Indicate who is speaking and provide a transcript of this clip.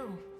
Speaker 1: do?